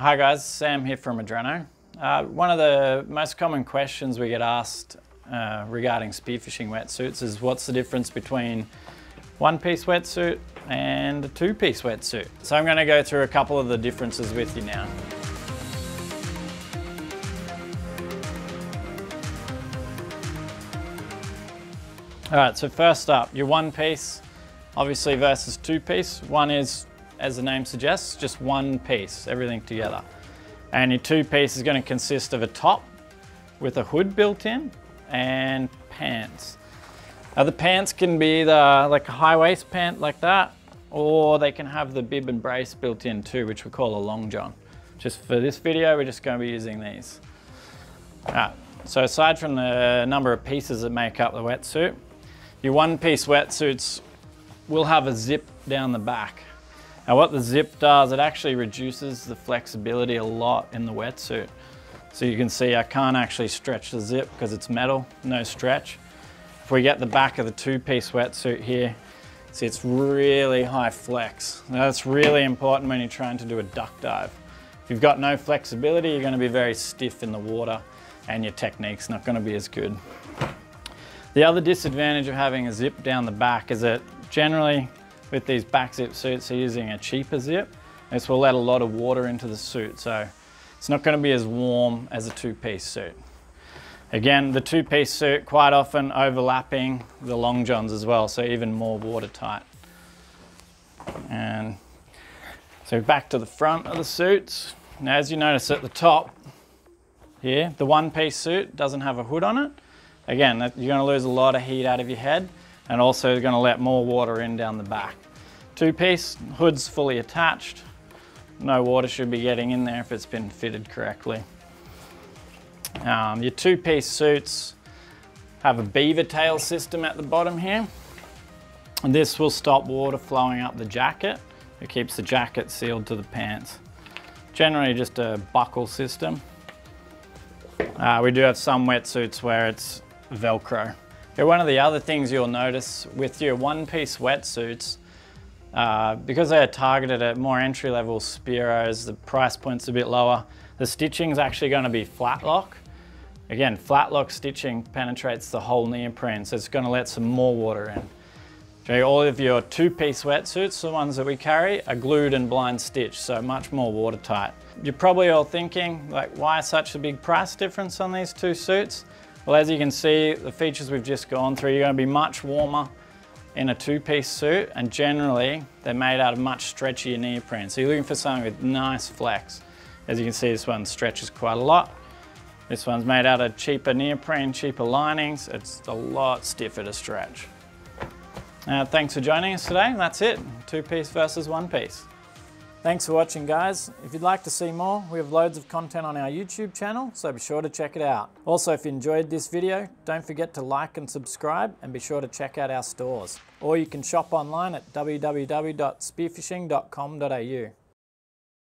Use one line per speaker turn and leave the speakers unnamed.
Hi guys, Sam here from Adreno. Uh, one of the most common questions we get asked uh, regarding spearfishing wetsuits is what's the difference between one-piece wetsuit and a two-piece wetsuit. So I'm going to go through a couple of the differences with you now. All right, so first up, your one piece, obviously versus two piece. One is as the name suggests, just one piece, everything together. And your two piece is going to consist of a top with a hood built in and pants. Now the pants can be the like a high waist pant like that, or they can have the bib and brace built in too, which we call a long john. Just for this video, we're just going to be using these. Right, so aside from the number of pieces that make up the wetsuit, your one piece wetsuits will have a zip down the back. Now what the zip does, it actually reduces the flexibility a lot in the wetsuit. So you can see I can't actually stretch the zip because it's metal, no stretch. If we get the back of the two-piece wetsuit here, see it's really high flex. Now that's really important when you're trying to do a duck dive. If you've got no flexibility, you're gonna be very stiff in the water and your technique's not gonna be as good. The other disadvantage of having a zip down the back is that generally with these back zip suits, they're using a cheaper zip. This will let a lot of water into the suit, so it's not gonna be as warm as a two-piece suit. Again, the two-piece suit quite often overlapping the long johns as well, so even more watertight. And so back to the front of the suits. Now, as you notice at the top here, the one-piece suit doesn't have a hood on it. Again, you're gonna lose a lot of heat out of your head and also going to let more water in down the back. Two piece, hood's fully attached. No water should be getting in there if it's been fitted correctly. Um, your two piece suits have a beaver tail system at the bottom here. And this will stop water flowing up the jacket. It keeps the jacket sealed to the pants. Generally just a buckle system. Uh, we do have some wetsuits where it's Velcro. One of the other things you'll notice with your one-piece wetsuits, uh, because they are targeted at more entry-level Spearos, the price point's a bit lower, the stitching is actually going to be flat lock. Again, flat lock stitching penetrates the whole neoprene, so it's going to let some more water in. Okay, all of your two-piece wetsuits, the ones that we carry, are glued and blind stitched, so much more watertight. You're probably all thinking, like, why such a big price difference on these two suits? Well, as you can see, the features we've just gone through, you're gonna be much warmer in a two-piece suit, and generally, they're made out of much stretchier neoprene. So you're looking for something with nice flex. As you can see, this one stretches quite a lot. This one's made out of cheaper neoprene, cheaper linings. It's a lot stiffer to stretch. Uh, thanks for joining us today. That's it, two-piece versus one-piece. Thanks for watching guys. If you'd like to see more, we have loads of content on our YouTube channel, so be sure to check it out. Also, if you enjoyed this video, don't forget to like and subscribe and be sure to check out our stores. Or you can shop online at www.spearfishing.com.au.